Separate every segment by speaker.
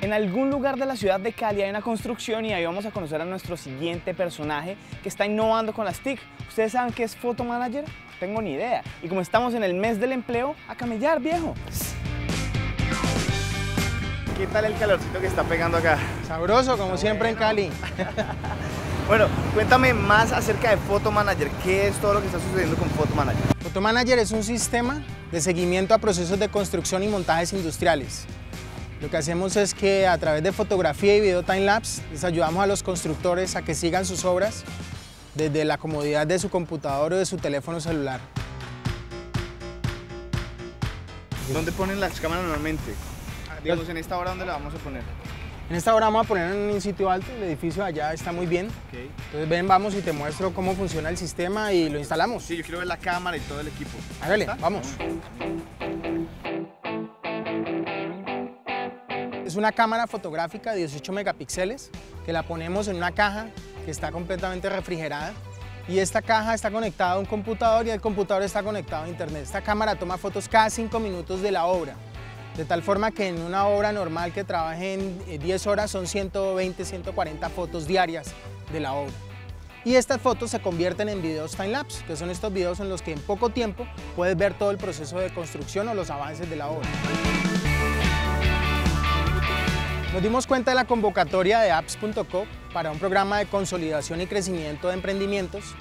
Speaker 1: En algún lugar de la ciudad de Cali hay una construcción y ahí vamos a conocer a nuestro siguiente personaje que está innovando con las TIC. ¿Ustedes saben qué es Photo Manager? No tengo ni idea. Y como estamos en el mes del empleo, a camellar, viejo. ¿Qué tal el calorcito que está pegando acá?
Speaker 2: Sabroso, como siempre en Cali.
Speaker 1: Bueno, cuéntame más acerca de Photo Manager. ¿Qué es todo lo que está sucediendo con Photo Manager?
Speaker 2: Photo Manager es un sistema de seguimiento a procesos de construcción y montajes industriales. Lo que hacemos es que a través de fotografía y video time-lapse les ayudamos a los constructores a que sigan sus obras desde la comodidad de su computador o de su teléfono celular.
Speaker 1: ¿Dónde ponen las cámaras normalmente? Digamos, en esta hora, ¿dónde la vamos a poner?
Speaker 2: En esta hora vamos a poner en un sitio alto, el edificio allá está muy bien. Entonces ven, vamos y te muestro cómo funciona el sistema y lo instalamos.
Speaker 1: Sí, yo quiero ver la cámara y todo el equipo.
Speaker 2: Hágale, vamos. Es una cámara fotográfica de 18 megapíxeles que la ponemos en una caja que está completamente refrigerada y esta caja está conectada a un computador y el computador está conectado a internet. Esta cámara toma fotos cada 5 minutos de la obra de tal forma que en una obra normal que trabaje en 10 eh, horas son 120, 140 fotos diarias de la obra. Y estas fotos se convierten en videos time-lapse, que son estos videos en los que en poco tiempo puedes ver todo el proceso de construcción o los avances de la obra. Nos dimos cuenta de la convocatoria de apps.co para un programa de consolidación y crecimiento de emprendimientos.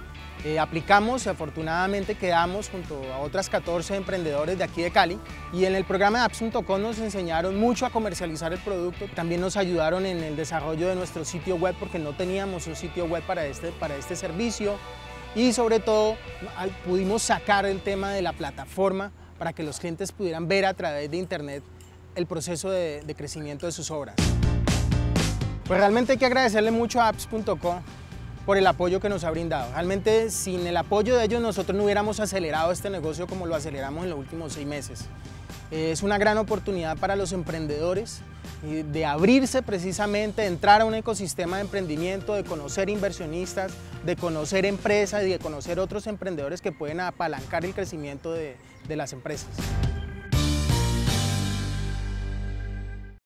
Speaker 2: Eh, aplicamos y afortunadamente quedamos junto a otras 14 emprendedores de aquí de Cali y en el programa de Apps.com nos enseñaron mucho a comercializar el producto, también nos ayudaron en el desarrollo de nuestro sitio web porque no teníamos un sitio web para este, para este servicio. Y sobre todo pudimos sacar el tema de la plataforma para que los clientes pudieran ver a través de internet el proceso de, crecimiento de sus obras. Pues realmente hay que agradecerle mucho a apps.com por el apoyo que nos ha brindado. Realmente sin el apoyo de ellos nosotros no hubiéramos acelerado este negocio como lo aceleramos en los últimos seis meses. Es una gran oportunidad para los emprendedores eh, de abrirse precisamente, de entrar a un ecosistema de emprendimiento, de conocer inversionistas, de conocer empresas y de conocer otros emprendedores que pueden apalancar el crecimiento de las empresas.